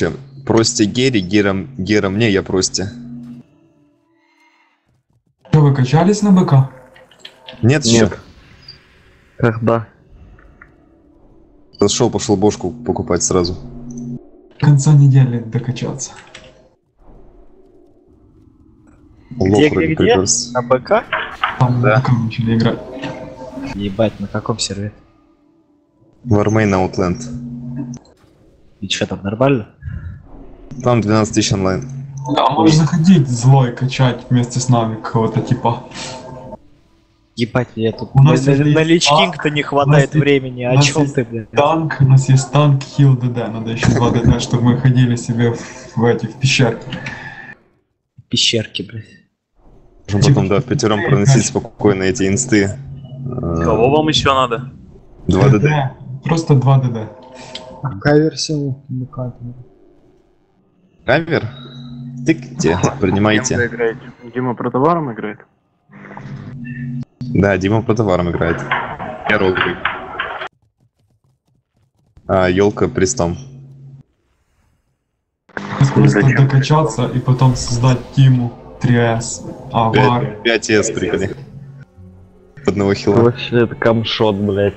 Короче, прости Гере, Гера, Гера мне, я прости. Что, вы качались на БК? Нет, еще. Нет. Когда? Зашел, пошел бошку покупать сразу. До конца недели докачаться. Лох где, вроде где? приперся. На БК? Там Да. на начали играть. Ебать, на каком сервере? Warmane Outland. И что там, нормально? Там 12 тысяч онлайн. Да, можешь заходить злой качать вместе с нами какого-то типа. Ебать, я тут У нас на, есть на Lich King -то не хватает времени. у О нас чем есть ты, блядь? Танк, у нас есть танк, хил ДД, надо еще 2 ДД, чтобы мы ходили себе в, в эти, в пещерки. Пещерки, блядь. Можем потом, да, пятером проносить спокойно эти инсты. Э, Кого вам еще надо? 2 ДД. Просто 2 ДД. Какая версия БК? Кавер? Тыкайте, принимайте. Дима про товаром играет? Да, Дима по товарам играет. Я Ролгой. А, елка престом. Просто докачаться и потом создать тиму 3С, авар. 5 с приколи. Одного хила. Вообще это камшот, блядь.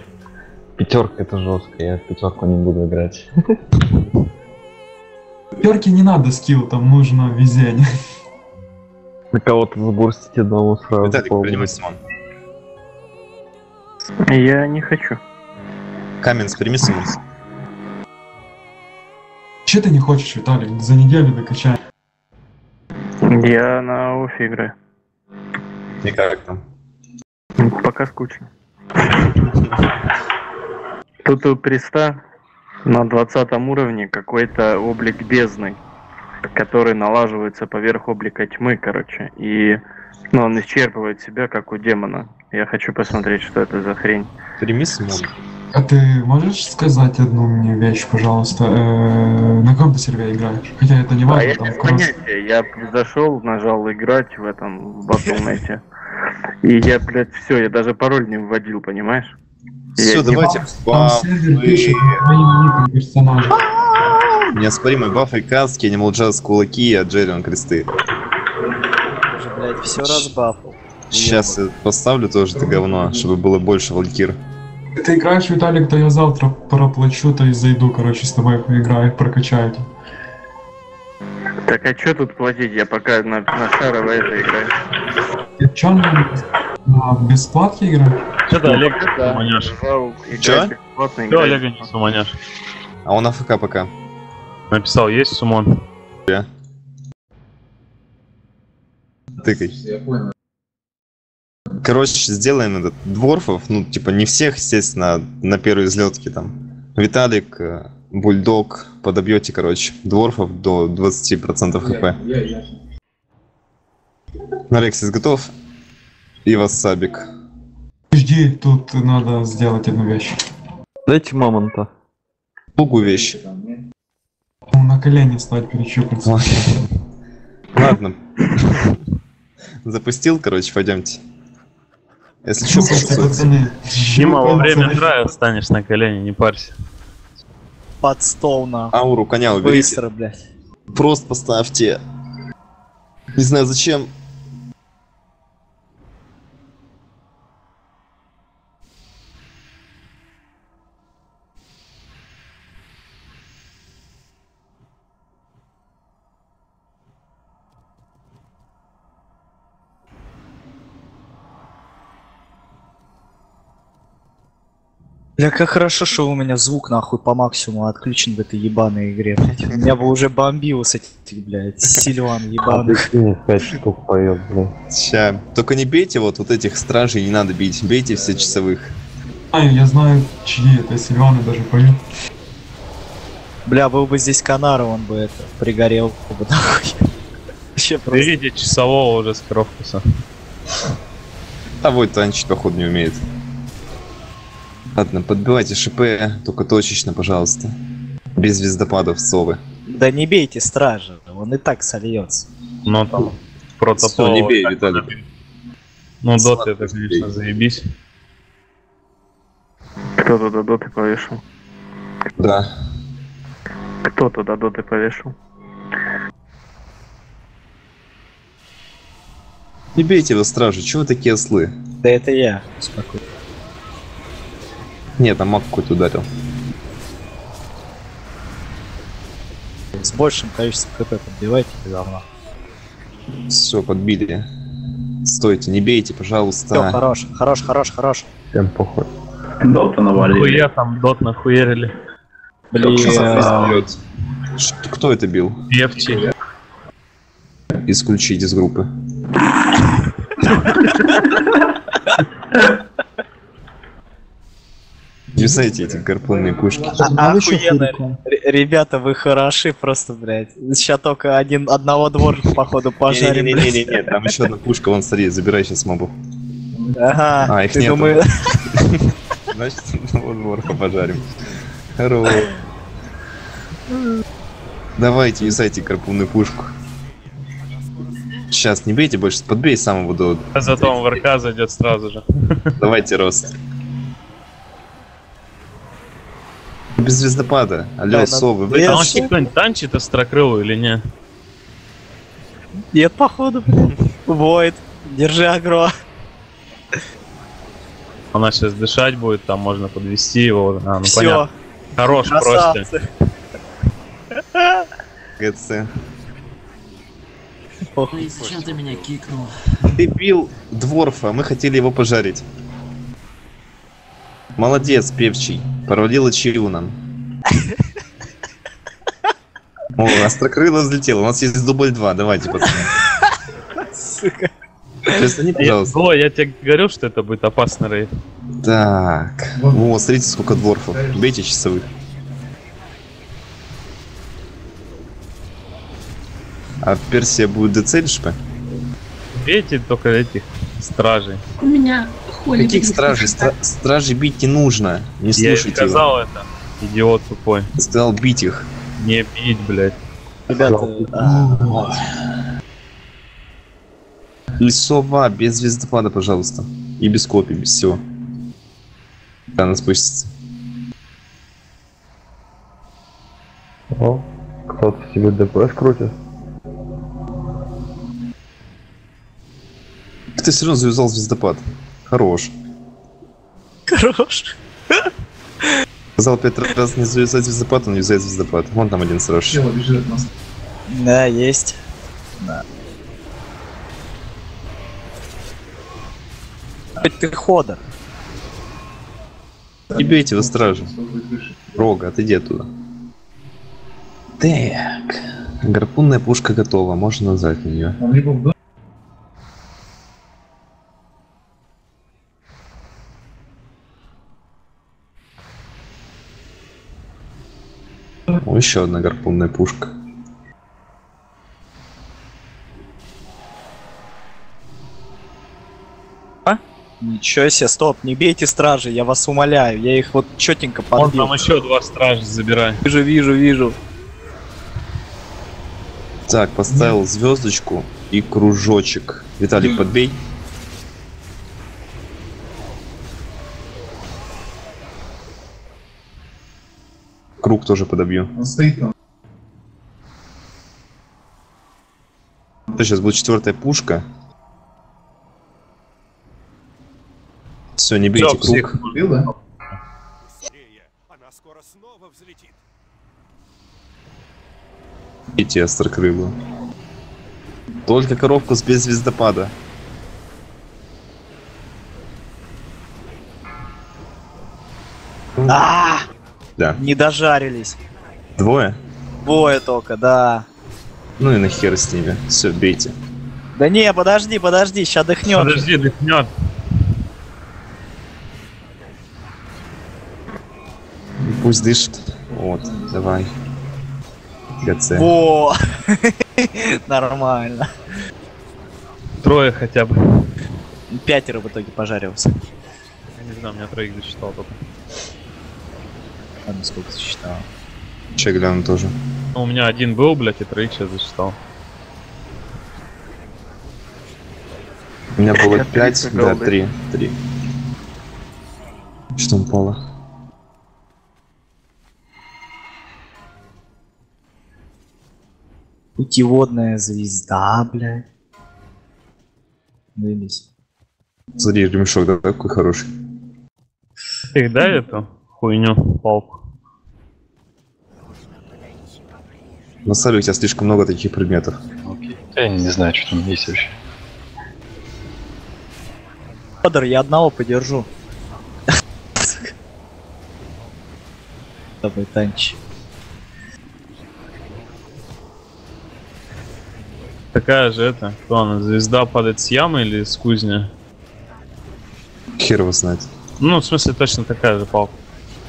Пятерка это жестко, я в пятерку не буду играть. Перки не надо скилл, там нужно везение. На кого-то забурстить одному сразу. Виталик, полный. принимай Симон. Я не хочу. Каменс, прими Симон. Че ты не хочешь, Виталик? За неделю докачай. Я на офе играю. Никак там. Пока скучно. Тут у приста на 20 уровне какой-то облик бездны, который налаживается поверх облика тьмы, короче. И ну, он исчерпывает себя, как у демона. Я хочу посмотреть, что это за хрень. Прими Симон. А ты можешь сказать одну мне вещь, пожалуйста? Э, На каком ты сервере играешь? Хотя это не А важно, я там кросс. понятия. Я зашел, нажал играть в этом Battle.net. И я, блядь, все, я даже пароль не вводил, понимаешь? Все, Я- давайте бафы. Неоспоримый бафы, каски, Animal Jazz, кулаки, а Джеррион кресты. Уже, блядь, все разбафал. Сейчас я поставлю тоже это говно, чтобы было больше валькир. Ты играешь, Виталик, то я завтра проплачу, то и зайду, короче, с тобой поиграю, прокачаю. Так а что тут платить? Я пока на, на шаровой это играю. Ты чё, на бесплатке играешь? Че ты, Олег, Да. суманяш? Вау, играть Чё? бесплатно, Че, играть Олега не суманяш? А он АФК пока. Написал, есть сумон? Тыкай. Короче, сделаем этот дворфов, ну, типа, не всех, естественно, на первой взлетке там. Виталик, э, Бульдог, подобьете, короче, дворфов до 20% хп. Алексис готов? И вассабик. Жди, тут надо сделать одну вещь. Дайте мамонта. Пугу вещь. Ну, на колени стать перещупаться. Ладно. Запустил, короче, пойдемте. Если что, пацаны. Дима, во время драйва встанешь на колени, не парься. Под стол на. Ауру коня уберите. Быстро, блядь. Просто поставьте. Не знаю зачем. Бля, как хорошо, что у меня звук нахуй по максимуму отключен в этой ебаной игре, блядь. Меня бы уже бомбило с этих, блядь, Сильван ебаных. Пять штук поет, блядь. Ща. Только не бейте вот, вот этих стражей, не надо бить. Бейте все часовых. Знаю, я знаю, чьи это Сильваны даже поют. Бля, был бы здесь Канара, он бы это, пригорел бы нахуй. Вообще просто. Берите часового уже с Кровкуса. А вот танчить, походу, не умеет. Ладно, подбивайте ШП, только точечно, пожалуйста. Без звездопадов, совы. Да не бейте стража, он и так сольется. Ну там, протопол. Не бей, Виталик. Ну, доты это, бей. конечно, заебись. Кто туда доты повешал? Да. Кто туда доты повешал? Не бейте вы, стражи, чего вы такие ослы? Да это я. Спокойно. Нет, там маг какой-то ударил. С большим количеством КП подбивайте говно. Все, подбили. Стойте, не бейте, Все, пожалуйста. хорош, хорош, хорош, хорош. Всем похуй. Дота навалили. Хуя там дот нахуярили. Блин. Ш- Кто это бил? Певчи. Исключить из группы. Не знаете эти гарпунные пушки. а- охуенно. Р- Ребята, вы хороши просто, блядь. Сейчас только один, одного двора, походу, пожарим. Не-не-не, там еще одна пушка, вон смотри, забирай сейчас мобов. Ага, А, их нету. думаешь... Значит, одного дворфа пожарим. Хорош. Давайте, юзайте гарпунную пушку. Сейчас, не бейте больше, подбей самого до... А зато он в РК зайдет сразу же. Давайте рост. Без звездопада. Алло, Да, совы, вы А он кто-нибудь танчит острокрылую или не? Нет, походу. Воид, держи агро. Она сейчас дышать будет, там можно подвести его. А, ну Все, понятно. Хорош просто. красавцы. ГЦ. Похуй. Ой, зачем ты меня кикнул? Ты бил дворфа, мы хотели его пожарить. Молодец, певчий. Чаю нам. О, острокрыло взлетело. У нас есть дубль 2. Давайте, пацаны. Сука. Присоедини, Я, пожалуйста. Ой, я тебе говорил, что это будет опасный рейд. Так. О, смотрите, сколько дворфов. Бейте часовых. А Персия будет ДЦ Бейте только этих стражей. У меня холи. Каких стражей? Стра- стражей бить не нужно. Не Я слушайте его. сказал это. Идиот тупой. Сказал бить их. Не бить, блядь. Ребята, а, Лесова, без звездопада, пожалуйста. И без копий, без всего. Да, она спустится. О, кто-то себе ДПС крутит. Ты все равно завязал звездопад. Хорош. хорош. Сказал пять раз не завязать звездопад, он вязает звездопад. Вон там один сраж. Да, есть. Да. Хоть ты ходор. Не бейте вы стражи. Рога, отойди оттуда. Так. Гарпунная пушка готова, можно назвать нее. О, еще одна гарпунная пушка. Ничего себе, стоп, не бейте стражи, я вас умоляю. Я их вот четенько Он подбил. там еще два стража забирай. Вижу, вижу, вижу. Так, поставил звездочку и кружочек. Виталик, подбей. Круг тоже подобью. Он стоит там. Сейчас будет четвертая пушка. Все, не бейте Всё, круг. Убил, да? Она скоро снова взлетит. Бейте острокрылую. Только коробку с без звездопада. А, Да. не дожарились. Двое? Двое только, да. Ну и нахер с ними. Все, бейте. Да не, подожди, подожди, сейчас дыхнет. Подожди, дыхнет. Пусть дышит. Вот, давай. ГЦ. Во! Нормально. Трое хотя бы. Пятеро в итоге пожарился. Я не знаю, у меня троих засчитал только. Ладно, сколько сосчитал. Че гляну тоже. Ну, у меня один был, блядь, и троих сейчас засчитал. У меня было Я три 5, да, голды. 3. 3. Что там упало? Путеводная звезда, блядь. Вылез. Смотри, ремешок, да, какой хороший. Их дай эту хуйню, палку. На сале у тебя слишком много таких предметов. Окей. Я не знаю, что там есть вообще. Федор, я одного подержу. Давай, танчи. Такая же это, кто она, звезда падает с ямы или с кузни? Хер его знает. Ну, в смысле, точно такая же палка.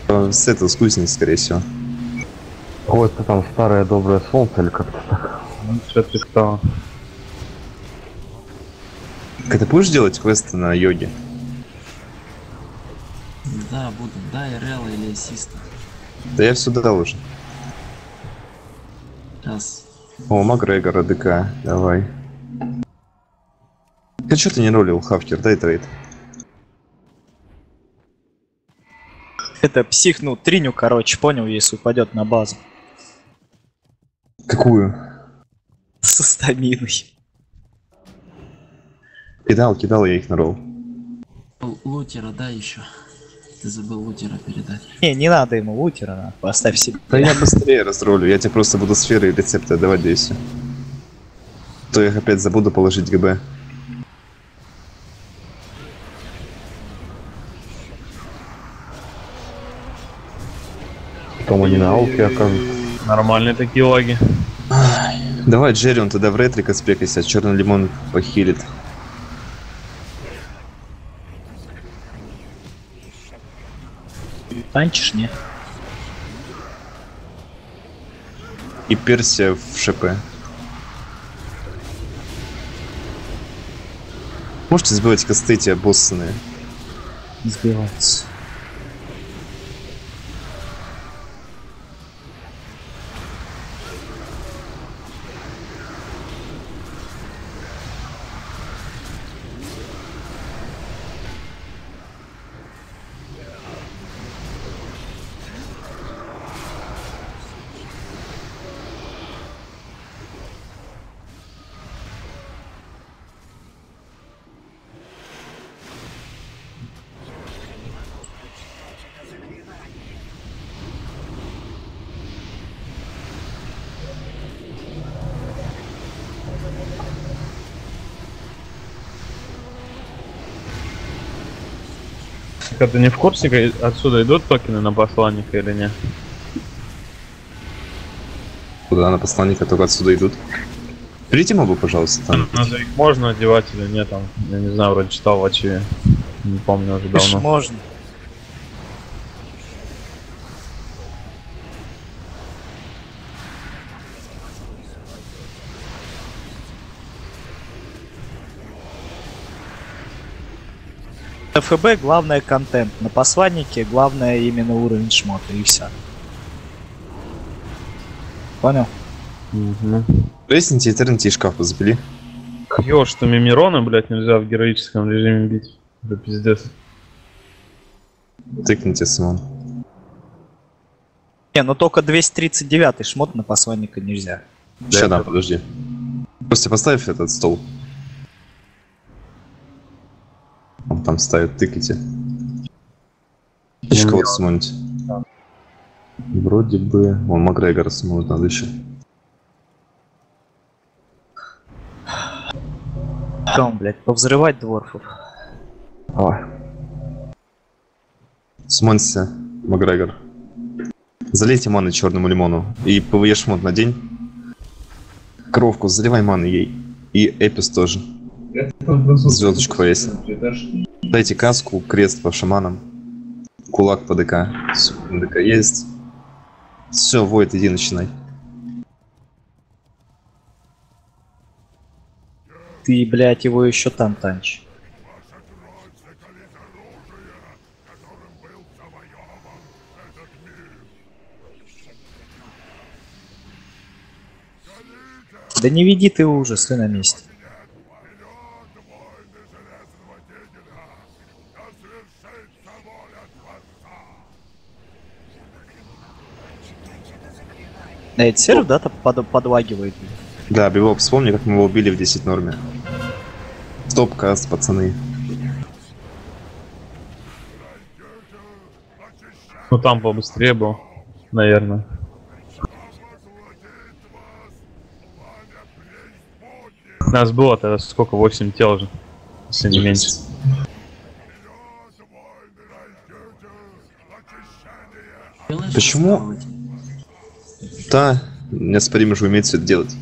Э, С этого, с кузницы, скорее всего. Какое-то там старое доброе солнце или как-то так. Ну, того. Как ты будешь делать квесты на йоге? Да, буду. Да, РЛ или ассиста. Да я все дал уже. Раз. О, Макгрегор, АДК, давай. Ты что ты не ролил, Хавкер, дай трейд. Это псих, ну, триню, короче, понял, если упадет на базу. Какую? Со стаминой. Кидал, кидал я их на ролл. Л- Лутера, да, еще. Ты забыл лутера передать. Не, не надо ему лутера, на, поставь себе. Да я быстрее разролю, я тебе просто буду сферы и рецепты отдавать, да и всё. То я их опять забуду положить ГБ. Потом они на алке окажутся. Нормальные такие лаги. Давай, Джерри, он тогда в ретрика спекайся, черный лимон похилит. Танчишь, не? И Персия в ШП. Можете сбивать косты те боссные? Так ты не в курсе, отсюда идут токены на посланника или нет? Куда на посланника только отсюда идут? Берите мобу, пожалуйста, там. Надо их можно одевать или нет там? Я не знаю, вроде читал в Ачиве. Не помню уже Конечно, давно. можно. ФБ главное контент, на посланнике главное именно уровень шмота и все. Понял? Мгм. Ресните и шкаф забили. Ё, что Мимирона, блядь, нельзя в героическом режиме бить. Это пиздец. Тыкните, Симон. Не, ну только 239 шмот на посланника нельзя. Сейчас дам, подожди. Просто поставь этот стол. Он там ставит, тыкайте. Еще кого-то смонить. Вроде бы... Вон, Макгрегора смонить надо еще. Там, блядь, повзрывать дворфов. Давай. Смонься, Макгрегор. Залейте маны черному лимону. И PvE шмот на день. Кровку, заливай маны ей. И Эпис тоже. Звездочку повесил. Дайте каску, крест по шаманам. Кулак по ДК. Всё, ДК есть. Все, Войд, иди начинай. Ты, блядь, его еще там танчишь. Да не веди ты ужас, ты на месте. Да, это сервер, да, там под- подлагивает. Да, Бивоп, вспомни, как мы его убили в 10 норме. Стоп каст, пацаны. Ну там побыстрее был, наверное. Нас было тогда сколько? 8 тел же. Если не меньше. Почему? Да, неоспоримо же умеет все это делать.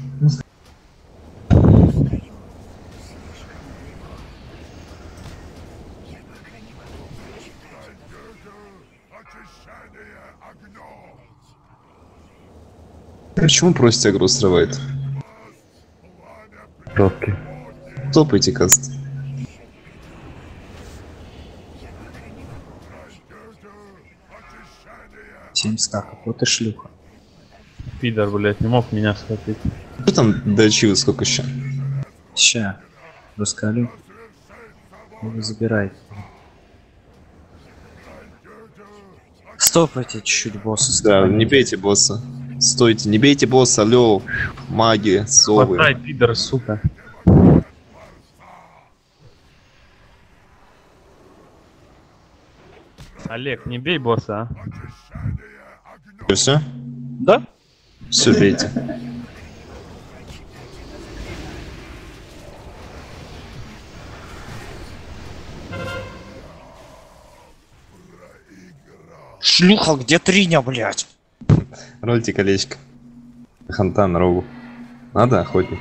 Почему просите агро срывает? Жесткий. Топайте каст. Семь стаков, вот и шлюха. Пидор, блядь, не мог меня схватить. Что там до Ачивы сколько еще? Ща, раскалю. Вы забирайте. Стопайте чуть-чуть босса. Да, стопайте. не бейте босса. Стойте, не бейте босса, алло. Маги, совы. Хватай, пидор, сука. Олег, не бей босса, а? Все? Да? Все, бейте. Шлюха, где Триня, блядь? Рольте колечко. Ханта на рогу. Надо, охотник.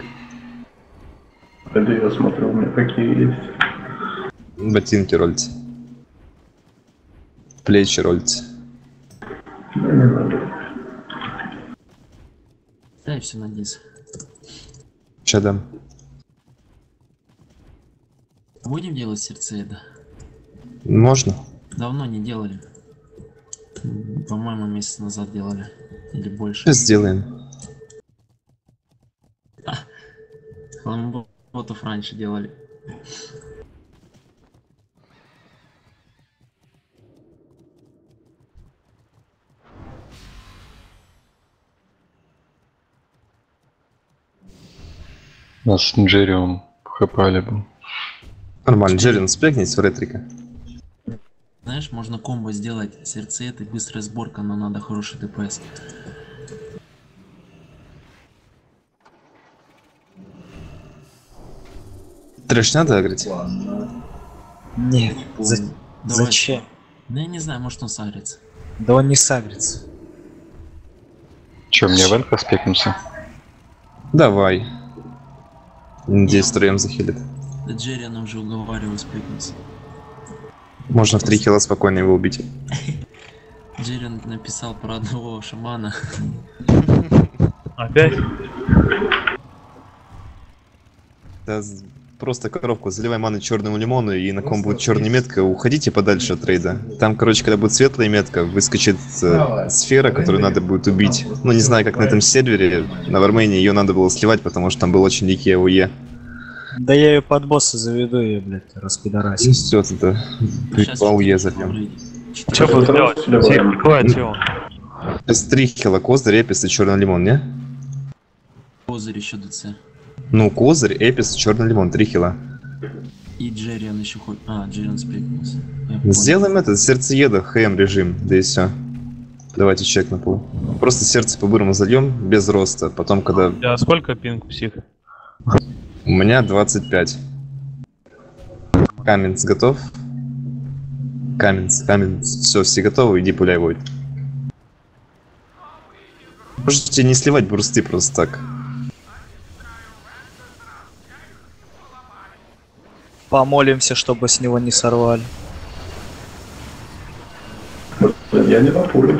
Да я смотрю, у меня какие есть. Ботинки рольте. Плечи рольте. Да не надо. Дай все на низ. Че дам? Будем делать сердцееда? Можно? Давно не делали. По-моему, месяц назад делали. Или больше. Сейчас сделаем. Хламботов раньше делали. Нас с Джерриом хапали бы. Нормально. Джерин, спрягнись в ретрика. Знаешь, можно комбо сделать сердцеед и быстрая сборка, но надо хороший ДПС. Трэш надо агрить? Нет, за- Давай. зачем? Ну я не знаю, может он сагрится. Да он не сагрится. Че, мне в Энка спекнуться? Давай. Надеюсь, втроем захилит. Да Джерри она уже уговаривал спрыгнуться. Можно в три хила спокойно его убить. Джерри написал про одного шамана. Опять? Да, просто коровку заливай маны черному лимону, и на ком будет черная метка, уходите подальше от рейда. Там, короче, когда будет светлая метка, выскочит э, сфера, которую надо будет убить. Ну, не знаю, как на этом сервере, на Вармении ее надо было сливать, потому что там был очень дикий АОЕ. Да я ее под босса заведу, ее, блядь, распидорасил. Все, это по АОЕ зальем. Что рейда. буду делать? Три хила, козырь, эпис и черный лимон, не? Козырь еще ДЦ. Ну, козырь, эпис, черный лимон, три хила. И Джерри он еще хоть... А, Джерри он спрыгнулся. Я понял. Сделаем это, сердцееда, ХМ режим, да и все. Давайте чек на пол. Просто сердце по-бырому зальем, без роста. Потом, когда У тебя сколько пинг псих? У меня 25. Каменц готов? Каменц, каменц. Все, все готовы, иди пуляй войд. Можете не сливать бурсты просто так. Помолимся, чтобы с него не сорвали. Я не на пуле.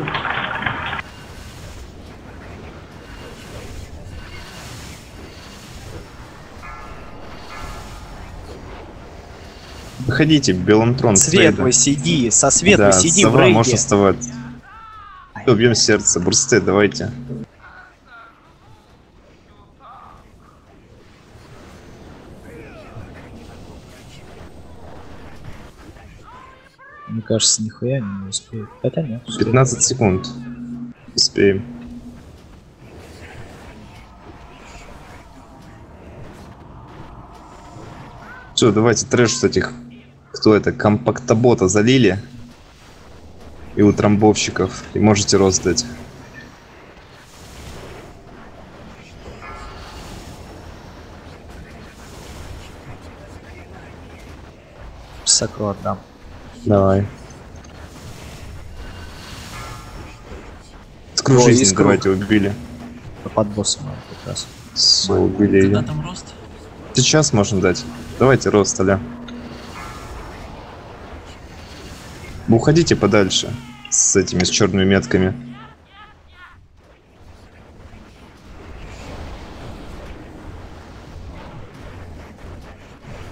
Выходите, Белантрон. Светлый, сиди, со светлый, да, сиди в рейде. можешь оставать. Убьем сердце, бурсты, давайте. Мне кажется, нихуя не успею. Хотя нет. 15 секунд. Успеем. Все, давайте трэш с этих... Кто это? Компактобота залили. И утрамбовщиков. И можете роздать. дать. Сакру. Давай. О, Скру жизнь искру. давайте убили. Под боссом как раз. Все, убили Когда ее. там рост? Сейчас можно дать. Давайте рост, аля. Вы уходите подальше с этими с черными метками.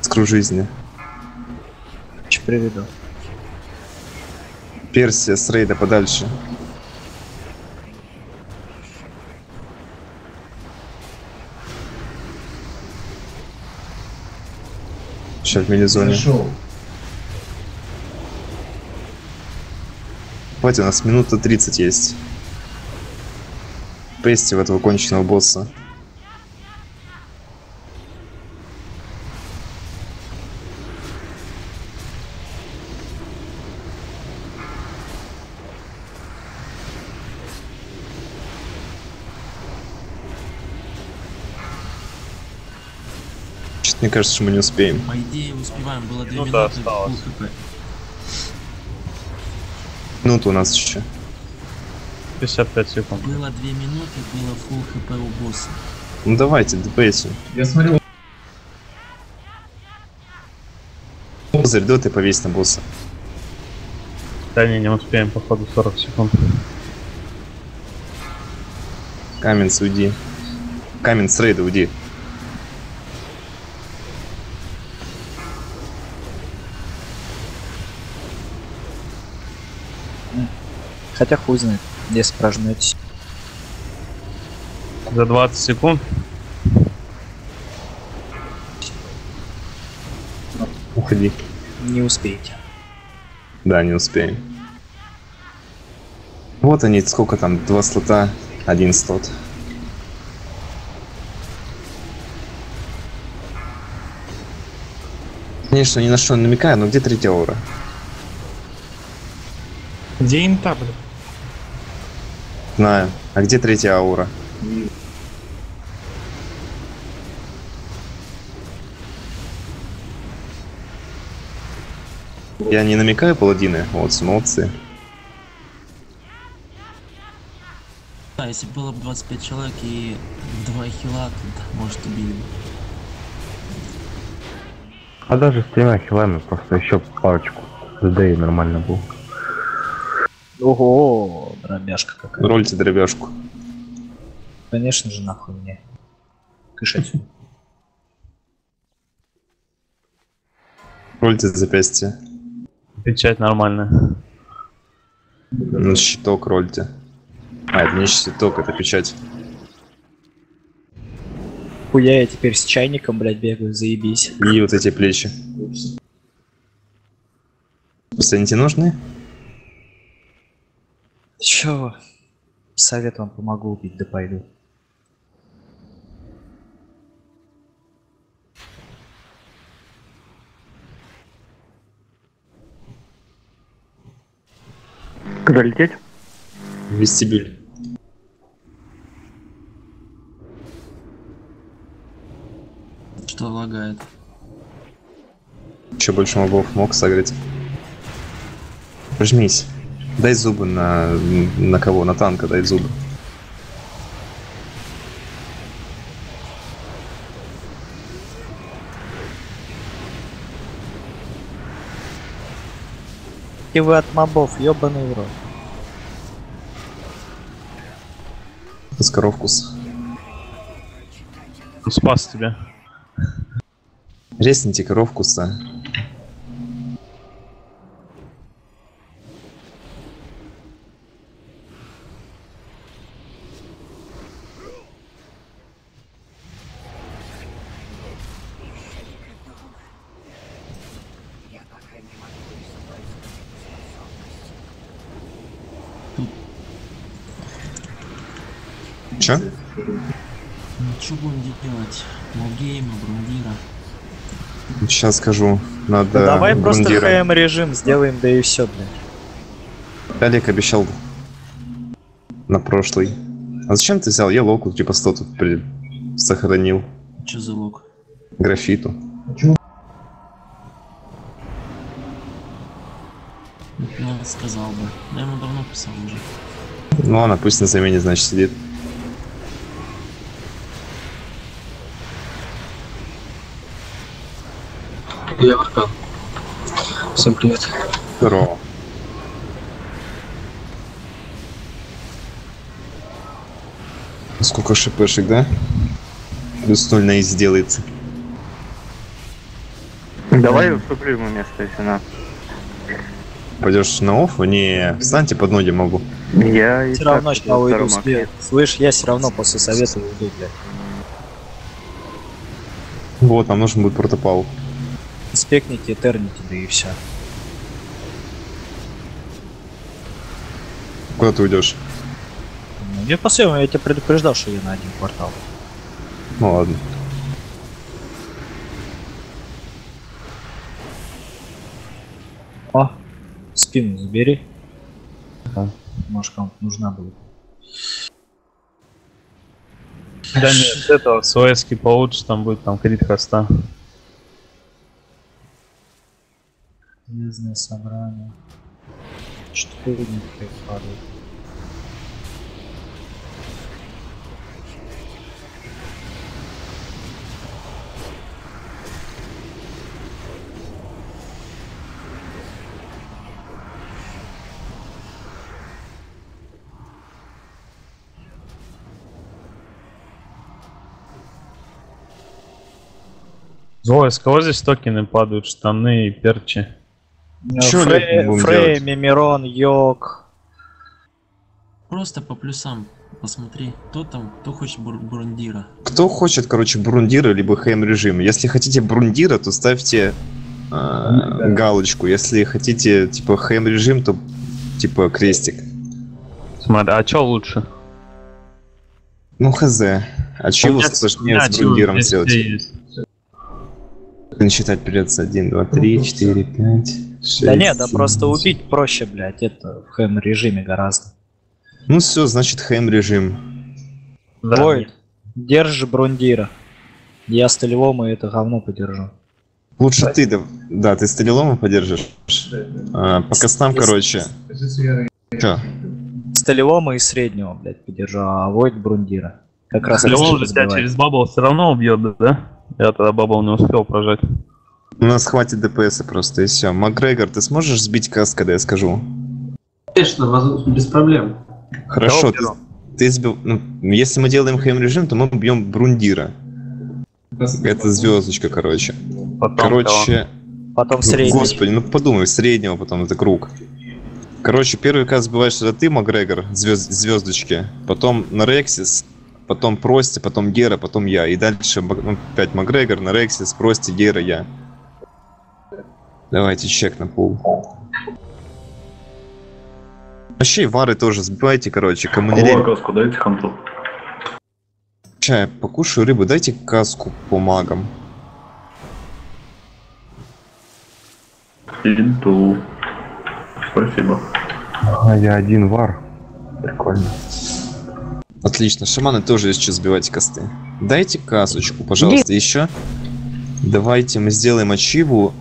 Скру жизни. Че приведу? Персия с рейда подальше. Сейчас в мини-зоне. Хватит, у нас минута 30 есть. Пести в этого конченого босса. Мне кажется, что мы не успеем. По идее успеваем, было 2 Ну минуты. да, осталось. Минута у нас еще. 55 секунд. Было 2 минуты, было full хп у босса. Ну давайте, ДПС. Я смотрю, Козырь, да ты повесь на босса. Да не, не успеем, походу, 40 секунд. Каменс, уйди. Каменс с рейда уйди. Хотя хуй знает, если прожметесь. За 20 секунд. Уходи. Не успеете. Да, не успеем. Вот они, сколько там, два слота, один слот. Конечно, ни на что намекаю, но где третья аура? Где инта, блядь? Знаю. А где третья аура? Я не намекаю, паладины. Вот, молодцы. Да, если было бы 25 человек и 2 хила, то может убили бы. А даже с тремя хилами просто еще парочку. С Дэй нормально был. Ого, дробяшка какая. Рольте дробяшку. Конечно же, нахуй мне. Кышать. Рольте запястье. Печать нормальная. Ну, щиток рольте. А, это не щиток, это печать. Хуя я теперь с чайником, блядь, бегаю, заебись. И вот эти плечи. Просто нужны? Чё? Совет вам помогу убить, да пойду. Куда лететь? Вестибюль. Что лагает? Еще больше мобов мог согреть. Прижмись. Дай зубы на... на кого? На танка дай зубы. И вы от мобов, ёбаный в рот. Скоровкус. Спас тебя. Резните коровкуса. Будем делать? Молгейма, Брундира. Сейчас скажу. Надо Да давай просто Брундира. ХМ режим сделаем, да и все, блядь. Олег обещал на прошлый. А зачем ты взял? Я локу типа 100 тут при- сохранил. Че за лук? Графиту. Ну, сказал бы. Я ему давно писал уже. Ну ладно, пусть на замене, значит, сидит. Я Варкан. Всем привет. Здорово. Сколько шипешек, да? Плюс 0 на изи делается. Давай уступлю ему место, если надо. Пойдешь на офф? Не, встаньте под ноги могу. Я и Все так равно сейчас уйду макет. Слышь, я все равно после совета уйду, блядь. Вот, нам нужен будет протопал. Спекните, этерните, да и все. Куда ты уйдешь? Ну, я по-своему, я тебя предупреждал, что я на один квартал. Ну ладно. О, спину забери. Ага. Может, кому-то нужна будет. Да нет, этого с получше, там будет там крит хоста. Полезное собрание. Четыре никаких падает. Злой, с кого здесь токены падают? Штаны и перчи. Чё, Фрей, Фрей? Мимирон, Йог. Просто по плюсам посмотри, кто там, кто хочет бур- бурундира. Кто хочет, короче, брундира, либо хэм режим. Если хотите брундира, то ставьте э, галочку. Если хотите, типа, хэм режим, то типа крестик. Смотри, а чё лучше? Ну, хз. А чего сложнее с брундиром сделать? считать придется 1, 2, 3, 4, 5, 6, Да нет, да 7, просто 8. убить проще, блядь, это в хэм режиме гораздо. Ну все, значит хэм режим. Да. Войд, держи Брундира. Я столевому это говно подержу. Лучше ты, да, да, ты стелелома подержишь. А, по костам, короче. Чё? Столевому и среднего, блядь, подержу, а Войд Брундира. Как раз Если же тебя через бабл все равно убьет, да, да? Я тогда бабл не успел прожать. У нас хватит ДПС просто и все. Макгрегор, ты сможешь сбить каст, когда я скажу? Конечно, без проблем. Хорошо, ты, ты сбил. ну, если мы делаем хэм режим, то мы бьем Брундира. Это звездочка, короче. Потом Короче, Потом ну, средний. господи, ну подумай, среднего потом это круг. Короче, первый каст сбиваешь это ты, Макгрегор, звезд, звездочки. Потом Нарексис, потом Прости, потом Гера, потом я. И дальше Мак- ну, опять Макгрегор, Нарексис, Прости, Гера, я. Давайте чек на пол. Вообще вары тоже сбивайте, короче, кому не лень. каску дайте ханту. Чай, покушаю рыбу, дайте каску по магам. Иду. Спасибо. А я один вар. Прикольно. Отлично, шаманы тоже сейчас сбивайте косты. Дайте касочку, пожалуйста, еще. Давайте мы сделаем ачиву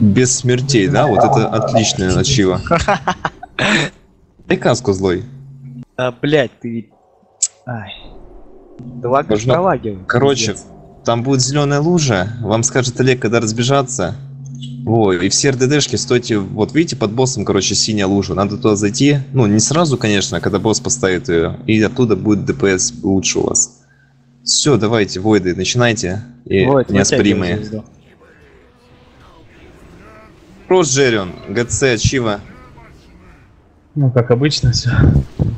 без смертей, да? Вот это отличная ачива. Дай каску злой. А, блядь, ты... Ай. Два Должно-. Короче, там будет зеленая лужа. Вам скажет Олег, когда разбежаться. Во, и все РДДшки стойте, вот видите, под боссом, короче, синяя лужа. Надо туда зайти. Ну, не сразу, конечно, когда босс поставит ее. И оттуда будет ДПС лучше у вас. Все, давайте, войды, начинайте. И Вот, неоспоримые. Прос Джерион, ГЦ, Чива. Ну, как обычно все.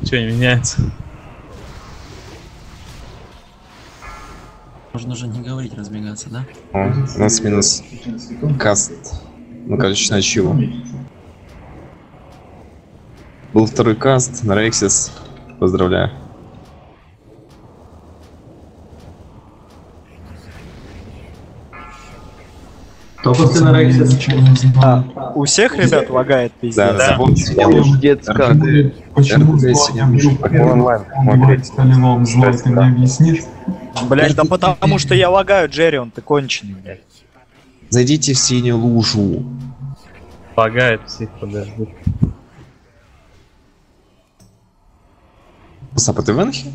Ничего не меняется. Можно же не говорить, разбегаться, да? О, у нас минус каст. Ну, короче, на Чиву. Был второй каст на Рексис. Поздравляю. Кто после знаю. А, у всех ребят лагает Да, пиздец. запомните, я. Пиздец как. Почему- онлайн. Сталином злой, ты мне объяснишь? Блять, да потому что я лагаю, Джеррион, ты конченый, блядь. Зайдите в синюю лужу. Лагает всех, подожди. Сапа, ты в Энхе?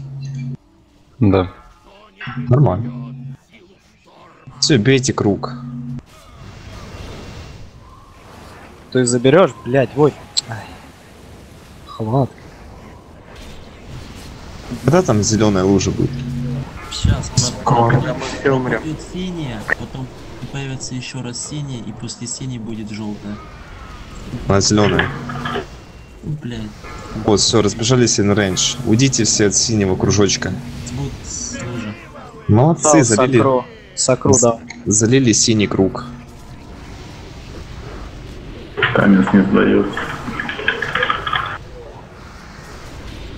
Да. Нормально. Все, бейте круг. Ты заберешь, блядь, вот. Хват. Когда там зеленая лужа будет? Сейчас, Скоро. когда все умрем. будет синяя, потом появится еще раз синяя, и после синей будет желтая. Она зеленая. Ну, блядь, Вот, все, разбежались in рейндж. Уйдите все от синего кружочка. лужа. Молодцы, Дал залили, Сакру. Сакру дал. залили синий круг. Каменс не сдается.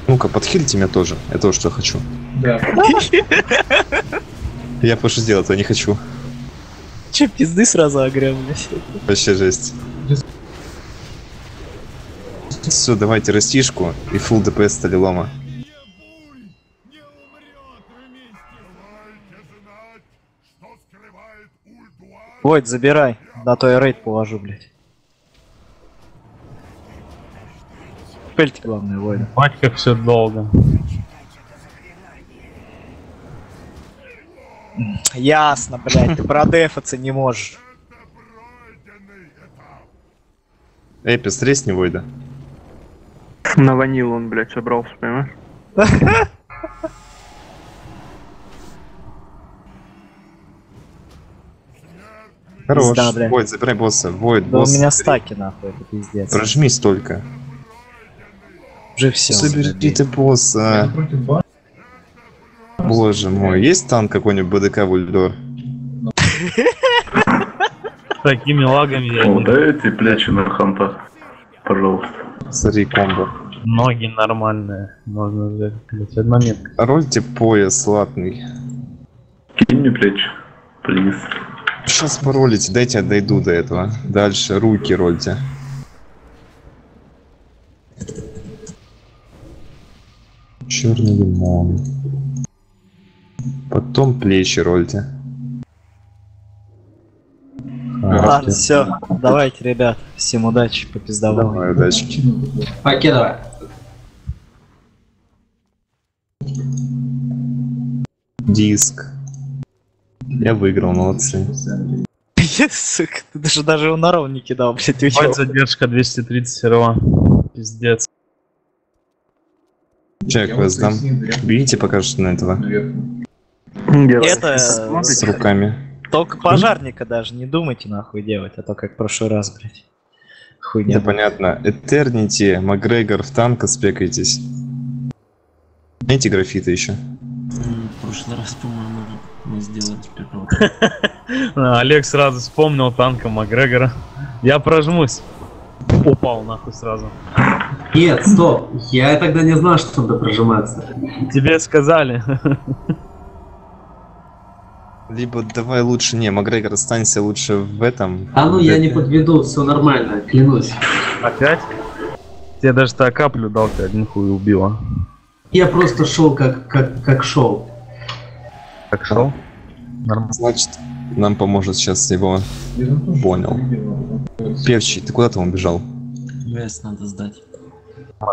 Ну-ка, подхилите меня тоже. Я тоже что хочу. Да. Я больше сделать, я не хочу. Че, пизды сразу огрел, блядь. Вообще жесть. Все, давайте растишку и full ДПС сталилома. Войд, забирай. На то я рейд положу, блядь. Пельте, главное, Войда. Мать, как все долго. Ясно, блядь, ты продефаться не можешь. Эпис, тресни Войда. На ванилу он, блядь, собрался, понимаешь? Хорош. Блядь. Войд, забирай босса. Войд, Да у меня стаки, нахуй, это пиздец. Прожмись только. Уже все. Забери ты босса. Боже мой, есть танк какой-нибудь БДК Вульдор? С такими лагами я не... дайте плечи на ханта. Пожалуйста. Смотри, комбо. Ноги нормальные. Можно взять, блядь, одна метка. Рольте пояс латный. Кинь мне плечи. Плиз. Сейчас поролите, дайте я дойду до этого. Дальше руки рольте. Черный лимон. Потом плечи рольте. Ладно, все. Давайте, ребят. Всем удачи, попиздавал. Давай, удачи. Покидывай. Диск. Я выиграл, молодцы. Сука, ты даже даже его на ров не кидал, блядь, ты задержка 230 серва. Пиздец. Человек вас дам. Берите пока что на этого. Это С руками. только пожарника даже не думайте нахуй делать, а то как в прошлый раз, блядь. Хуйня. Да понятно. Этернити, Макгрегор в танка спекайтесь. Эти графиты еще. В прошлый раз, по-моему, мы сделали первого. А, Олег сразу вспомнил танка Макгрегора. Я прожмусь. Упал нахуй сразу. Нет, стоп. Я тогда не знал, что надо прожиматься. Тебе сказали. Либо давай лучше, не, Макгрегор, останься лучше в этом. А ну я не подведу, все нормально, клянусь. Опять? Тебе даже та каплю дал, ты один хуй убила. Я просто шел как, как, как шел. Так шел? Нормально. Значит, нам поможет сейчас его. Понял. Певчий, ты куда там убежал? ВС надо сдать.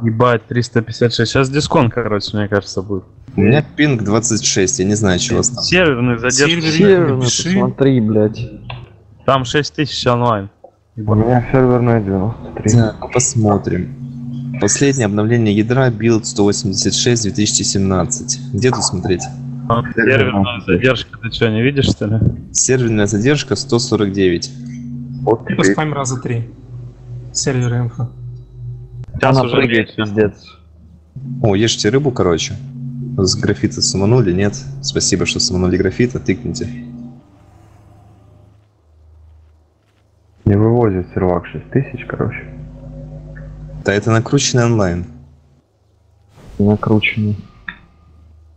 Ебать, 356. Сейчас дисконт, короче, мне кажется, будет. У меня пинг 26, я не знаю, чего вас там. Серверный задержка. Северный, посмотри, блядь. Там 6000 онлайн. У меня серверная 93. Так, посмотрим. Последнее обновление ядра build 186 2017. Где тут смотреть? Серверная задержка, ты что, не видишь, что ли? Серверная задержка 149. Вот Типа теперь спам раза три. Server info. Сейчас она уже прыгает, пиздец. О, ешьте рыбу, короче. С графита суманули, нет? Спасибо, что суманули графита, тыкните. Не вывозит сервак 6000, короче. Да это накрученный онлайн. Накрученный.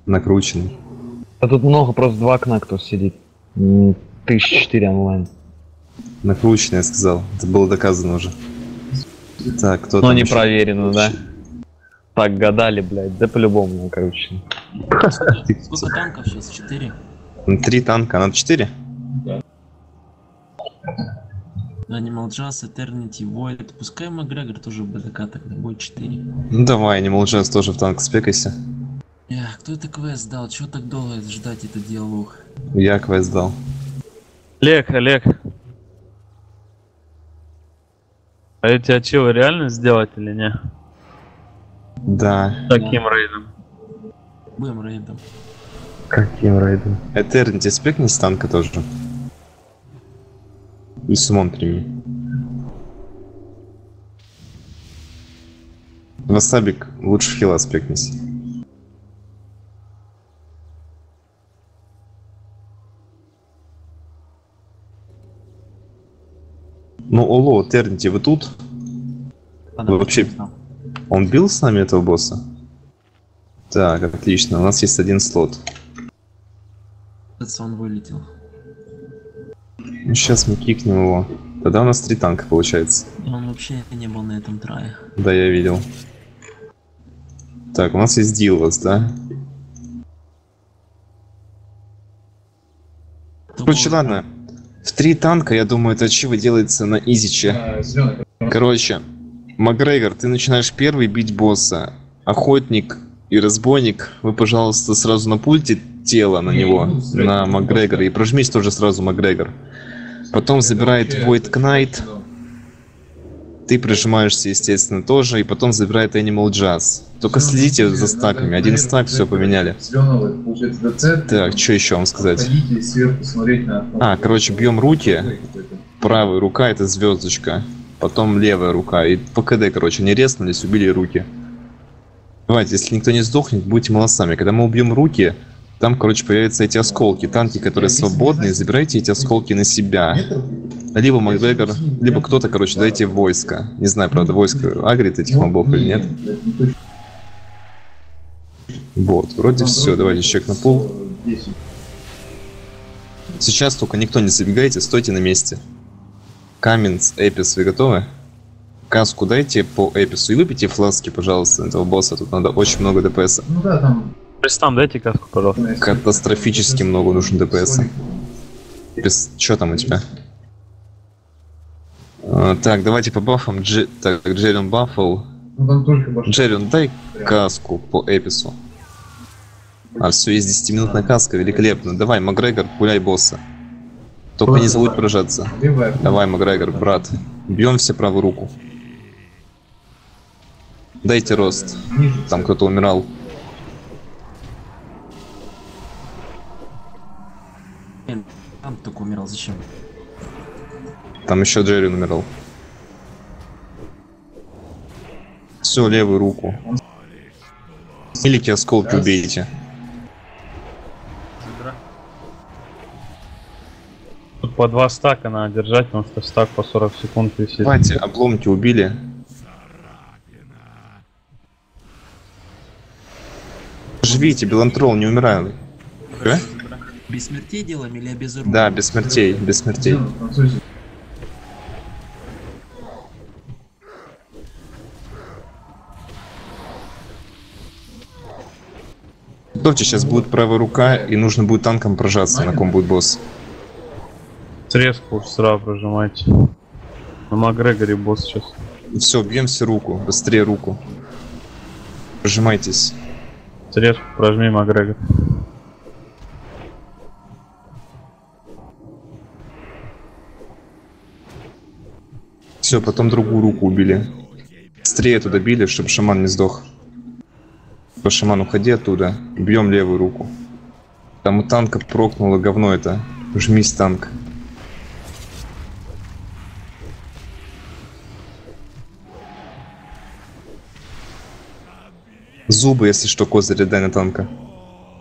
Накрученный. А тут много, просто два окна кто сидит. М, Тысяч четыре онлайн. Накручено, я сказал. Это было доказано уже. Так, кто Но там не еще? проверено, да? Так гадали, блядь, да по-любому накручено. Сколько танков сейчас? Четыре? Ну, Три танка, а надо четыре? Animal Jazz, Eternity, Void. Пускай Макгрегор тоже в БДК тогда будет 4. Ну давай, Animal Jazz тоже в танк спекайся. Эх, кто это квест дал? Чего так долго ждать этот диалог? Я квест дал. Олег, Олег. А эти ачивы реально сделать или не? Да. Таким рейдом. Будем рейдом. Каким рейдом? Этернити спекни с танка тоже. И сумон прими. Васабик лучше хила спекнись. Ну, Оло, Тернити, вы тут? Вы вообще... Он бил с нами этого босса? Так, отлично. У нас есть один слот. Кажется, он вылетел. Ну, сейчас мы кикнем его. Тогда у нас три танка получается. Он вообще не был на этом трае. Да, я видел. Так, у нас есть Дилвас, да? Короче, ладно. В три танка, я думаю, это чего делается на изиче. Короче, Макгрегор, ты начинаешь первый бить босса. Охотник и разбойник, вы, пожалуйста, сразу на пульте тело на него, на Макгрегора, и прожмись тоже сразу Макгрегор. Потом забирает Void Knight. Ты прижимаешься, естественно, тоже, и потом забирает Animal Jazz. Только следите за стаками. Один стак, все поменяли. Так, что еще вам сказать? А, короче, бьем руки. Правая рука это звездочка. Потом левая рука. И по КД, короче, не резнулись, убили руки. Давайте, если никто не сдохнет, будьте молодцами. Когда мы убьем руки, там, короче, появятся эти осколки. Танки, которые свободные, забирайте эти осколки на себя. Либо Макгрегор, либо кто-то, короче, дайте войско. Не знаю, правда, войско агрит этих мобов или нет. Вот, вроде все. Давайте чек на пол. Сейчас только никто не забегайте, стойте на месте. Каменс, Эпис, вы готовы? Каску дайте по Эпису и выпейте фласки, пожалуйста, этого босса. Тут надо очень много ДПС. Ну да, там... Престам, дайте каску, пожалуйста. Катастрофически много нужно ДПС. Эпис, что там у тебя? А, так, давайте по бафам. Дж... Так, Джеррион баффл. Ну. Джеррион, дай каску по Эпису. А, все, есть 10-минутная каска, великолепно. Давай, Макгрегор, пуляй босса. Только не забудь поражаться. Давай, Макгрегор, брат. Бьем все правую руку. Дайте рост. Там кто-то умирал. Там только умирал, зачем? Там еще Джерри умирал. Все, левую руку. Или осколки убейте. Тут по два стака надо держать, потому что стак по 40 секунд висит. Давайте, обломки убили. Живите, Белантрол, не умирай. А? Без смертей делаем или без? Да, без смертей, без смертей. Готовьте, сейчас будет правая рука, и нужно будет танком прожаться, на ком будет босс. Срезку уж сразу прожимайте. На Макгрегоре босс сейчас. Все, бьем все руку, быстрее руку. Прожимайтесь. Срезку прожми Макгрегор. Все, потом другую руку убили. Быстрее туда били, чтобы шаман не сдох. По шаман уходи оттуда. Бьем левую руку. Там у танка прокнуло говно это. Жмись танк. Зубы, если что, козырь дай на танка.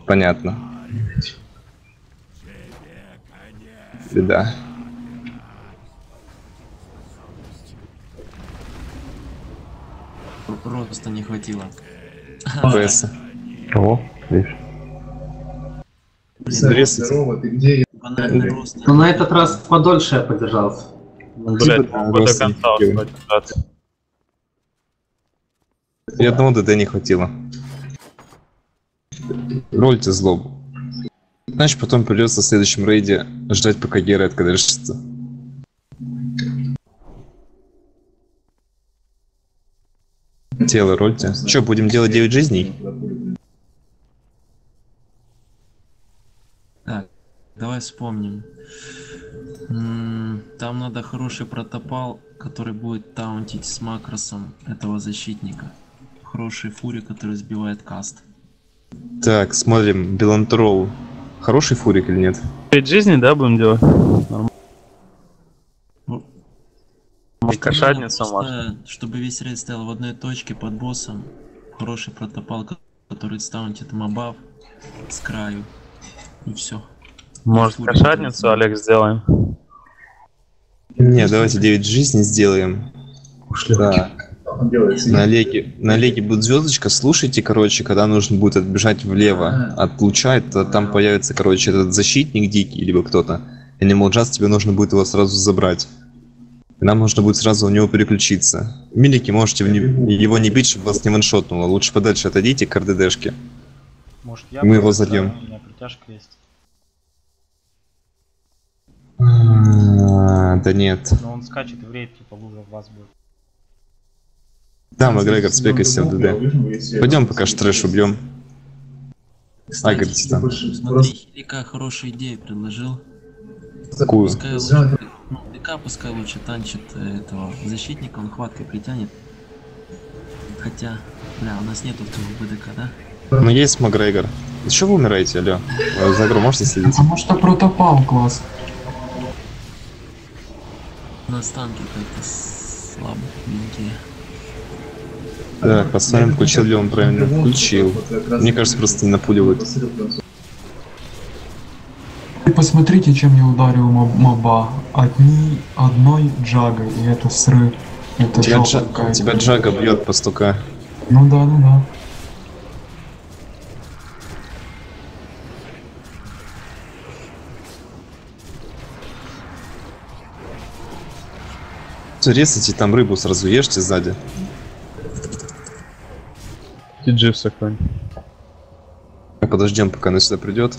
Понятно. Беда. Роста не хватило. ПС. О, видишь. Блин, Здравствуйте. Здорово, ты где? Банальный рост. Но на этот раз подольше я подержался. Ну, блядь, Типа, могу до просто конца не успеть. И одного ДД не хватило. Рольте злобу. Значит, потом придется в следующем рейде ждать, пока Гера откадешится. Тело рольте. Че, будем делать 9 жизней? Так, давай вспомним. Там надо хороший протопал, который будет таунтить с макросом этого защитника. Хороший фури, который сбивает каст. Так, смотрим. Белантроу. Хороший фурик или нет? Пять жизней, да, будем делать? Нормально. Ну, Может, кошатница, Просто, может. Чтобы весь рейд стоял в одной точке под боссом. Хороший протопал, ко- который стаунтит мобав с краю. И все. Может, Фури кошатницу. Олег, сделаем? Не, давайте 9 жизней сделаем. Делает На Олеге, на Олеге будет звездочка, слушайте, короче, когда нужно будет отбежать влево от луча, это там появится, короче, этот защитник дикий, либо кто-то. Animal Just, тебе нужно будет его сразу забрать. И нам нужно будет сразу у него переключиться. Милики, можете не- его не бить, чтобы вас не ваншотнуло. Лучше подальше отойдите к РДДшке. Может, я Мы его зальем. У меня притяжка есть. А, Да нет. Но он скачет в рейд, типа лужа в вас будет. Да, Макгрегор, спекайся в ДД. Пойдем пока что трэш убьем. А, говорите там. Смотри, Хилика хорошую идею предложил. Какую? Пускай ДК пускай лучше танчит э, этого защитника, он хваткой притянет. Хотя, бля, у нас нету второго БДК, да? Ну есть Макгрегор. Еще вы умираете, алло? Вы За игру можете следить? Потому что протопал класс. У нас танки как-то слабенькие. Так, посмотрим, включил ли он правильно. Включил. Мне кажется, просто не напуливают. И посмотрите, чем я ударил моб- моба. Одни, одной джагой, и это срыв. Это Тебя, Джа- тебя Джага бьет по стука. Ну да, ну да. Все, резайте там рыбу сразу ешьте сзади. Какой А Подождем, пока она сюда придет.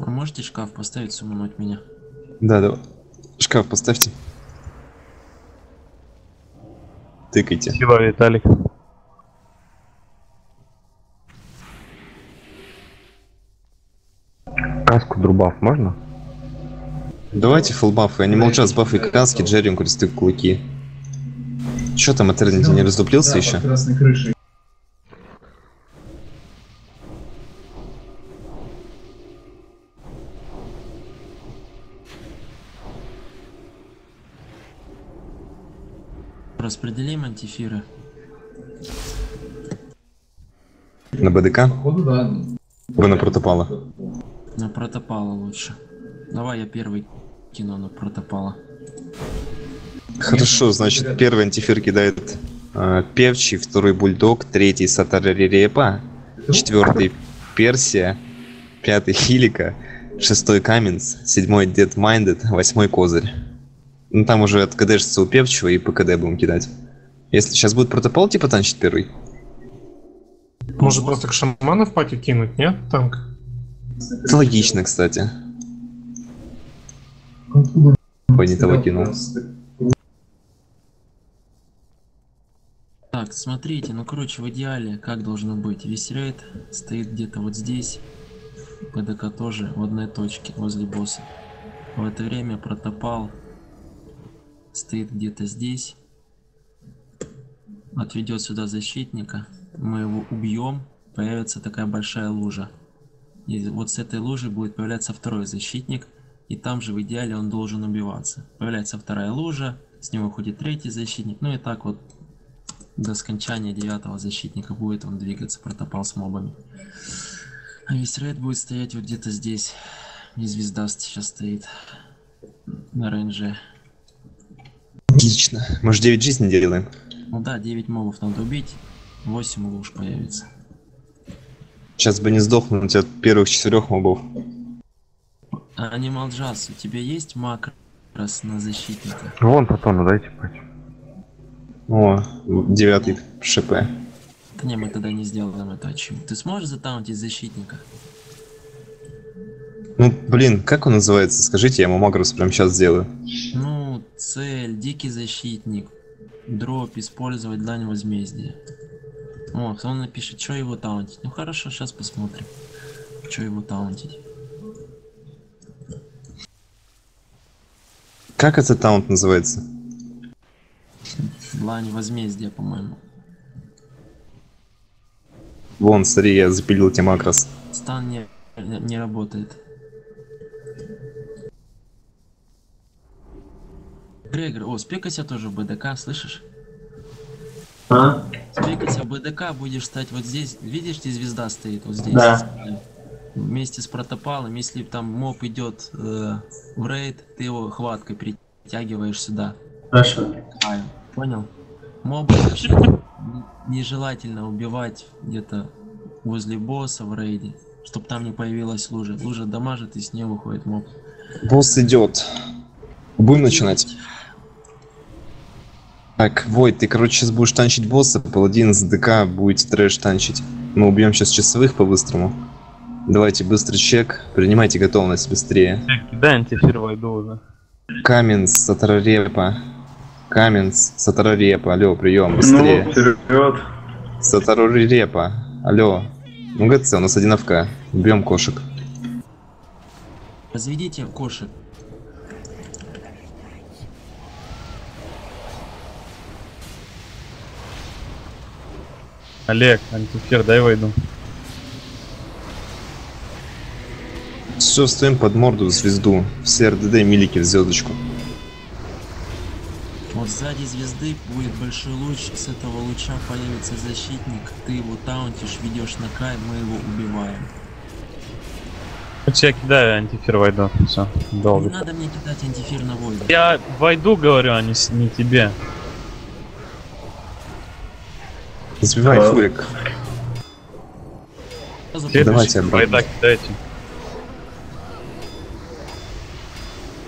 А можете шкаф поставить, сумануть меня? Да, да. Шкаф поставьте. Тыкайте. Спасибо, Виталик. Каску друбав можно? Давайте фулбафы. Анимал Джаз бафы и каски, Джерриум кресты в кулаки. Че там, Этернити не раздуплился Да, еще? под красной крышей. Распределим антифиры. На БДК? Походу, да. Вы на протопала? На протопала лучше. Давай я первый кину на протопала. Хорошо, значит, первый anti-fear кидает э, Певчий, второй Бульдог, третий Сатараререпа, четвертый Персия, пятый Хилика, шестой Каменс, седьмой Дед Майндед, восьмой Козырь. Ну там уже от КДшится у Певчего и по КД будем кидать. Если сейчас будет протопол, типа танчить первый. Может просто к шаману в пати кинуть, нет? Танк. Это логично, кстати. Ой, не того кинул. Так, смотрите, ну короче, в идеале как должно быть? Весь рейд стоит где-то вот здесь. ПДК тоже в одной точке возле босса. В это время протопал стоит где-то здесь. Отведет сюда защитника. Мы его убьем. Появится такая большая лужа. И вот с этой лужи будет появляться второй защитник. И там же в идеале он должен убиваться. Появляется вторая лужа. С него уходит третий защитник. Ну и так вот до скончания девятого защитника будет он двигаться, протопал с мобами. А весь рейд будет стоять вот где-то здесь. И звезда сейчас стоит на рейнже. Отлично. Может 9 жизней делаем? Ну да, 9 мобов надо убить, 8 луж появится. Сейчас бы не сдохнуть от первых четырех мобов. Анимал Джаз, у тебя есть макрос на защитника? Вон патону дайте пать. О, девятый ШП. Да не, мы тогда не сделаем это. Чем? Ты сможешь затаунтить защитника? Ну, блин, как он называется? Скажите, я ему Магрус прямо сейчас сделаю. Ну, цель, дикий защитник, дроп, использовать длань возмездия. О, он напишет, что его таунтить. Ну хорошо, сейчас посмотрим, что его таунтить. Как этот таунт называется? Длань возмездия, по-моему. Вон, смотри, я запилил тебе Макрос. Стан не, не работает. Грегор, о, спекайся тоже в БДК, слышишь? А? Спекайся в БДК, будешь стать вот здесь. Видишь, где звезда стоит? Вот здесь. Да. Вместе с протопалом, если там моб идет э, в рейд, ты его хваткой притягиваешь сюда. Хорошо. А, понял? Моба нежелательно убивать где-то возле босса в рейде, чтобы там не появилась лужа. Лужа дамажит и с нее выходит моб. Босс идет. Будем начинать. Так, Войт, ты, короче, сейчас будешь танчить босса, паладин с ДК будете трэш танчить. Мы убьем сейчас часовых по-быстрому. Давайте быстрый чек, принимайте готовность быстрее. Кидай антифир войду уже. Каменс, Сатарарепа. Каменс, Сатарарепа. Алло, прием, быстрее. Ну, вперед. Сатарарепа. Алло. Ну, ГЦ, у нас один АФК. Убьем кошек. Разведите кошек. Олег, антифир, дай войду. Все, стоим под морду звезду. Все РДД милики в звездочку. Вот сзади звезды будет большой луч, с этого луча появится защитник, ты его таунтишь, ведешь на край, мы его убиваем. Короче, я кидаю антифир войду. Все, Не долго. надо мне кидать антифир на войну. Я войду говорю, а не, не тебе. Сбивай Да. фурик. Давайте обратно. Кидайте.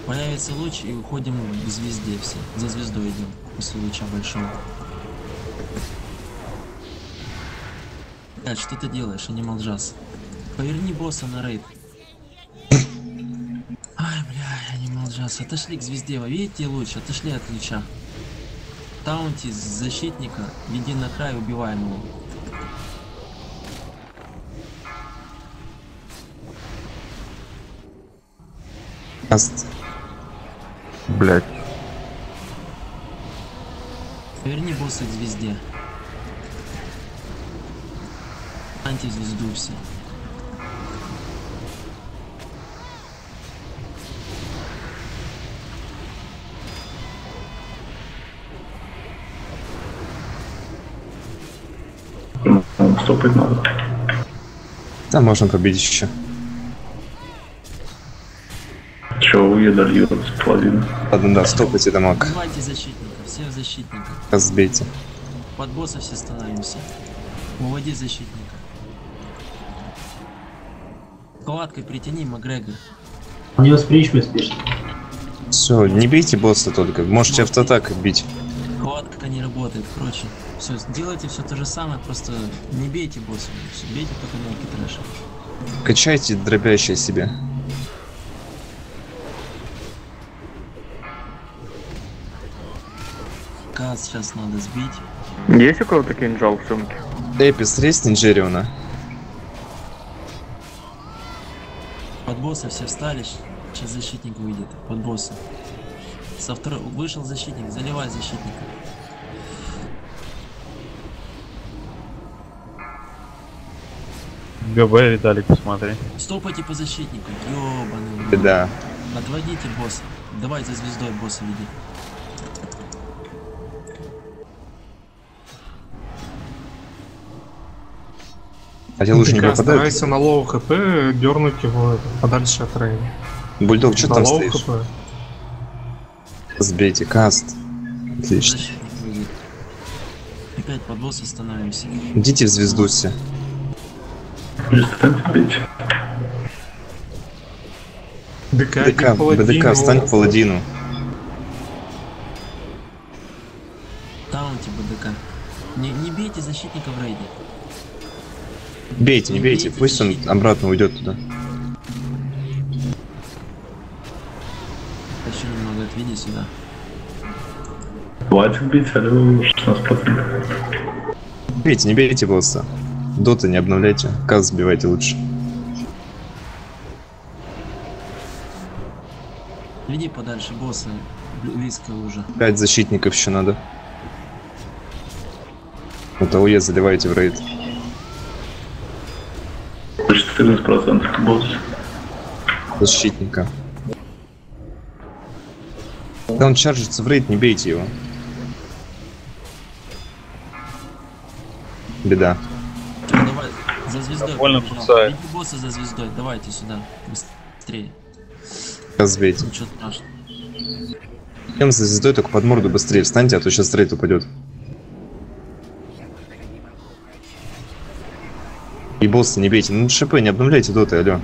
Появится луч и уходим к звезде все. За звездой идем после луча большого. Блядь, что ты делаешь, Анимал Джаз? Поверни босса на рейд. Ай, бля, Анимал Джаз, отошли к звезде, вы видите луч? Отошли от луча. Таунти с защитника, веди на край, убиваем его. Аст. Блять. Поверни босса к звезде. Антизвезду все. Стопать надо. Да, можно победить еще. Че, уеда льется половина. Ладно, да, стопайте дамаг. Убивайте защитника, всех защитников. Разбейте. Под босса все становимся. Уводи защитника. Хваткой притяни Макгрегор. У него спринч успешно. Все, не бейте босса только. Можете автоатакой бить. Работает, короче. Все, делайте все то же самое, просто не бейте босса. Все, бейте только мелкий трэш. Качайте дробящее себе. Каз сейчас надо сбить. Есть у кого-то кинжал в сумке? Эпис, рейс Нинджериона. Под босса все встали, сейчас защитник выйдет. Под босса. Со второй вышел защитник, заливай защитника. ГБ, Виталик, посмотри. Стопайте по защитнику, ёбаный. Да. Отводите босса. Давай за звездой босса веди. А я лучше не Ты попадаю. старайся на low HP дернуть его подальше от рейда. Бульдог, что там стоишь? HP. Сбейте cast. Отлично. Опять под босса становимся. Идите в звезду все. Перестаньте бить. ДК, БДК, БДК, встань к паладину. Таунти БДК. Не, не бейте защитника в рейде. Бейте, не бейте, пусть он обратно уйдет туда. Еще немного отведи сюда. Хватит бить, алло, 16%. Бейте, не бейте босса. Дота не обновляйте, каз сбивайте лучше. Веди подальше босса. Бли- Близко уже. Пять защитников еще надо. Вот АОЕ заливайте в рейд. 14% босс. Защитника. Когда он чаржится в рейд, не бейте его. Беда. За звездой. Довольно кусает. Босса за звездой. Давайте сюда. Быстрее. Каз бейте. Ничего страшного. Кем за звездой только под морду быстрее встаньте, а то сейчас рейд упадет. И босса не бейте. Ну ШП не обновляйте доты, алло.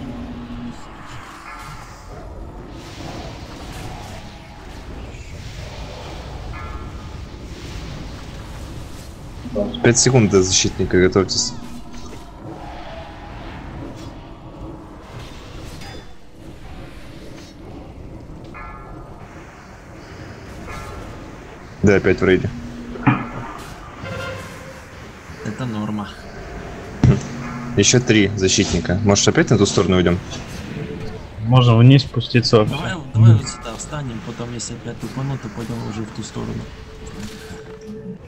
Пять секунд до защитника, готовьтесь. Да, опять в рейде. Это норма. Еще три защитника. Может опять на ту сторону уйдем? Можно вниз спуститься вообще. Давай, давай вот сюда встанем, потом если опять тупану, то пойдем уже в ту сторону.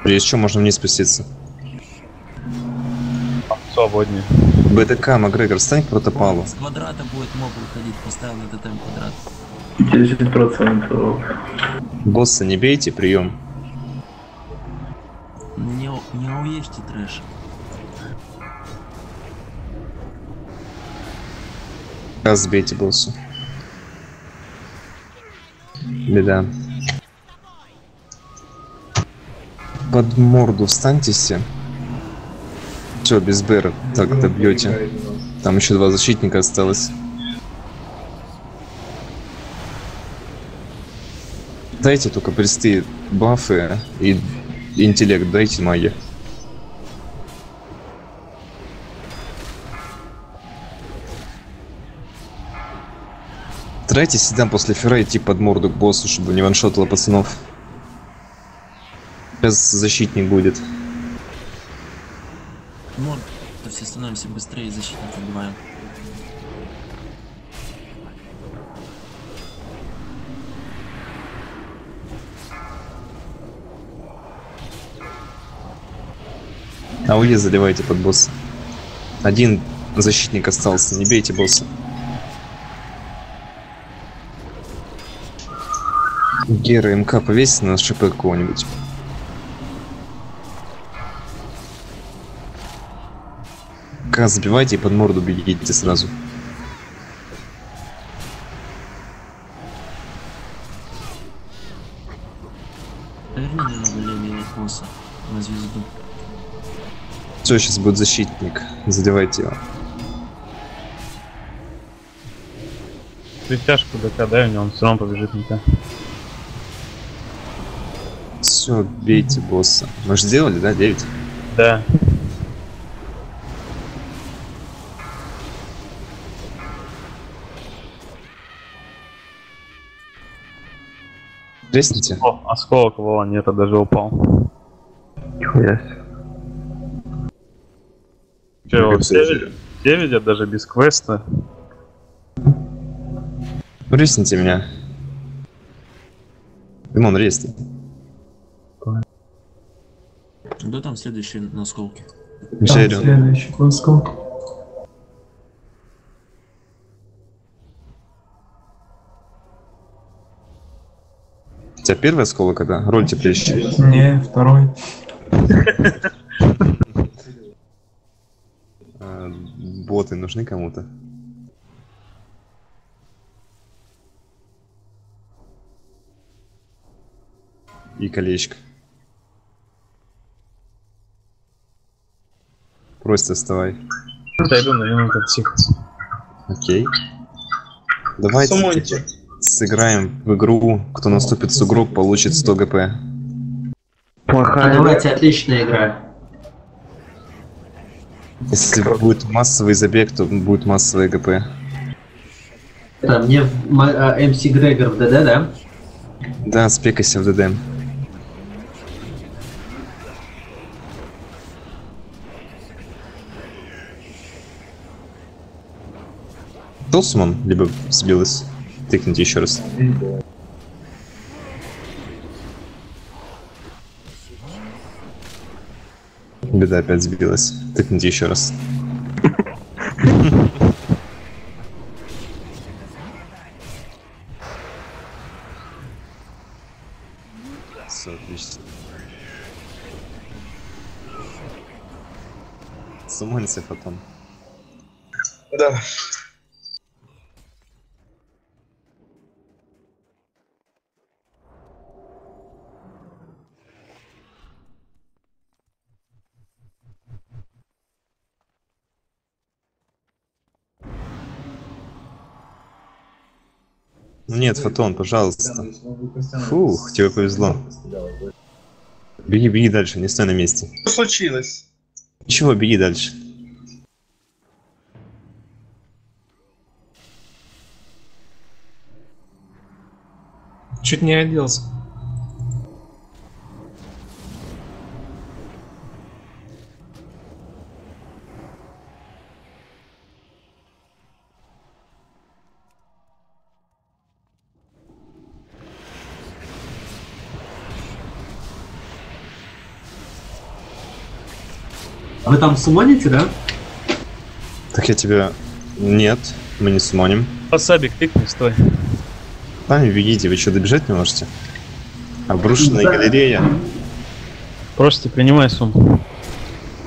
Есть что, можно вниз спуститься. Свободнее. БТК, Макгрегор, стань к протопалу. С квадрата будет моб выходить, поставил на ТТМ квадрат. 10%. Босса не бейте, прием. Уешьте трэш. Раз сбейте боссу. Беда. Под морду встаньте все. Все, без БР так добьете. Там еще два защитника осталось. Дайте только присты бафы и интеллект, дайте маги. Старайтесь всегда после фера идти под морду к боссу, чтобы не ваншотало пацанов. Сейчас защитник будет. Мод, то все становимся быстрее, защитника убиваем. АУЕ заливайте под босса. Один защитник остался, не бейте босса. Гера МК повесьте на ШП какого-нибудь. К забивайте и под морду бегите сразу. На звезду. Все, сейчас будет защитник. Задевайте его. Притяжку ДК дай мне, он все равно побежит на тебя. Все, бейте босса. Мы же сделали, да, 9? Да. Тресните. О, осколок Вова нет, а даже упал. Нихуя себе. Че, его все все видят? Все видят, даже без квеста. Ресните меня. Димон, ресни. Кто там следующий на осколке? Мишель, Следующий кваскок. у тебя первый осколок, когда? Роль теплейший. Не, второй. А, боты нужны кому-то? И колечко. Просто вставай. Дойду на минуту тихо. Окей. Давайте Сумоньте. сыграем в игру. Кто наступит с игру, получит 100 гп. А давайте, отличная игра. Если будет массовый забег, то будет массовый ГП. Это мне в- м- а, МС Грегор в ДД, да? Да, спекайся в ДД. Толсман, либо сбилась. Тыкните еще раз. Беда опять сбилась. Тыкните еще раз. Все отлично. Сумонься потом. Да. Нет, Фотон, пожалуйста. Фух, тебе повезло. Беги, беги дальше, не стой на месте. Что случилось? Ничего, беги дальше. Чуть не оделся. Вы там сумоните, да? Так я тебя... Нет, мы не сумоним. Васабик, тыкни, стой. Сами бегите, вы что, добежать не можете? Обрушенная Да. галерея. Просто принимай сумму.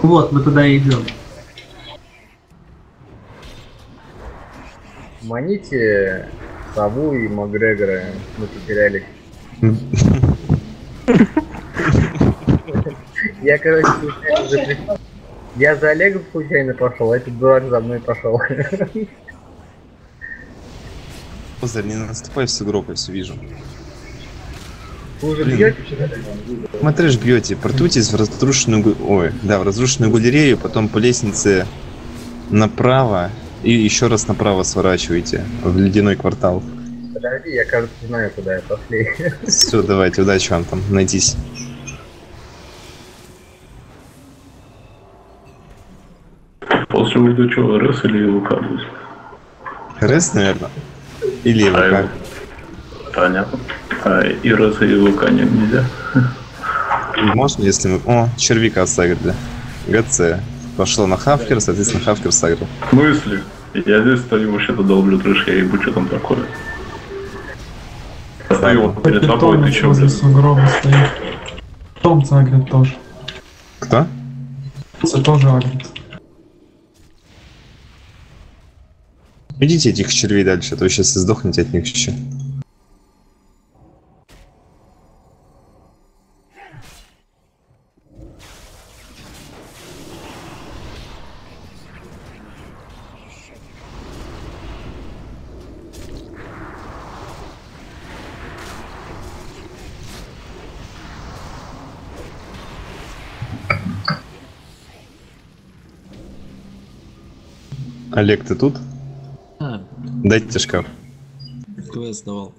Вот, мы туда и идем. Маните Саву и Макгрегора, мы потерялись. Я, короче, при- Я за Олегом случайно пошел, а этот дурак за мной пошел. Козырь, не наступай сугроб, я все вижу. Вы уже Блин. бьете? Смотри ж бьете, портуйтесь в разрушенную... Ой, да, в разрушенную галерею, потом по лестнице направо и еще раз направо сворачиваете в ледяной квартал. Подожди, я, кажется, знаю, куда я пошли. Все, давайте, удачи вам там, найдись. После ведущего РС или ЛК будет? РС, наверное? Или А ВК? его- Понятно. А и РС, и ЛК не- нельзя? Можно, если мы... О, червяка сагрили. ГЦ. Пошло на Хавкер, соответственно, Хавкер сагрил. В смысле? Я здесь стою, вообще-то долблю трэш, я ебу, что там такое. Я стою вот перед тобой, ты чё, блин? сугроба стоит. Том агрит тоже. Кто? Це тоже агрит. Идите этих червей дальше, а то сейчас сдохнете от них еще. Олег, ты тут? Дайте шкаф. квест давал.